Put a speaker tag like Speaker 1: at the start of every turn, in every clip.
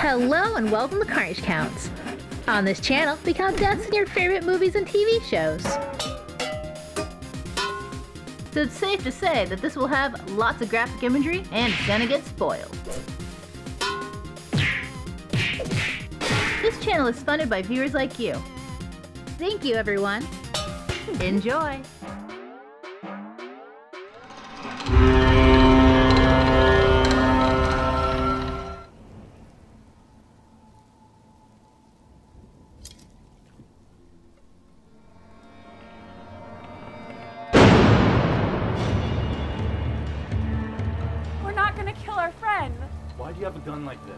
Speaker 1: Hello and welcome to Carnage Counts. On this channel, we count deaths in your favorite movies and TV shows. So it's safe to say that this will have lots of graphic imagery and it's gonna get spoiled. This channel is funded by viewers like you. Thank you, everyone. Enjoy.
Speaker 2: You have a gun like this?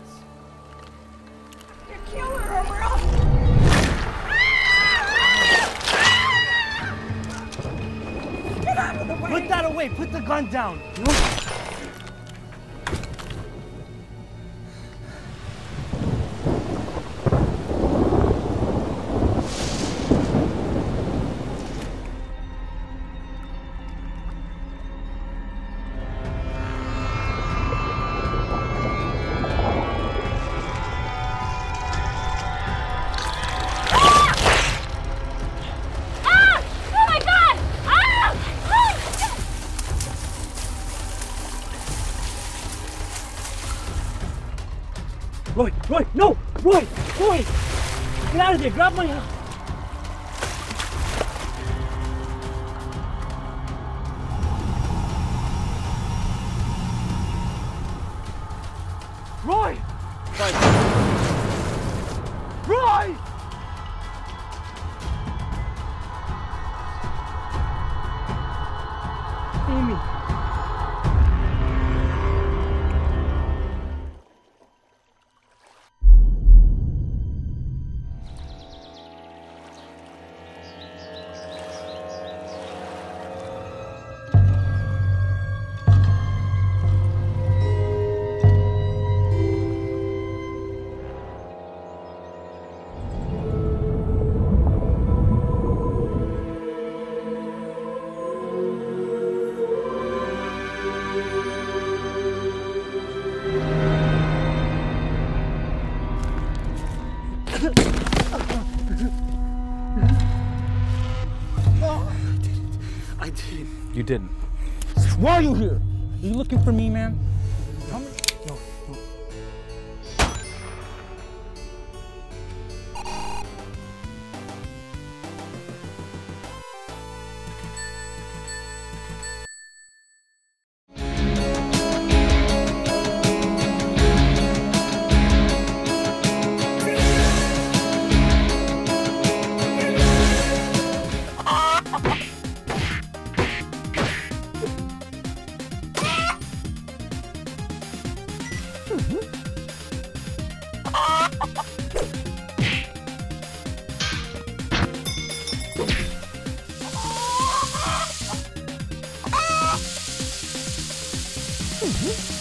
Speaker 3: You kill her we're all. Get out of!
Speaker 4: Put that away. Put the gun down. Roy, Roy, no! Roy, Roy! Get out of there. Grab my hand. Roy! Roy! Amy.
Speaker 5: You didn't.
Speaker 4: Why are you here? Are you looking for me, man? No. Mm-hmm.